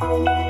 Música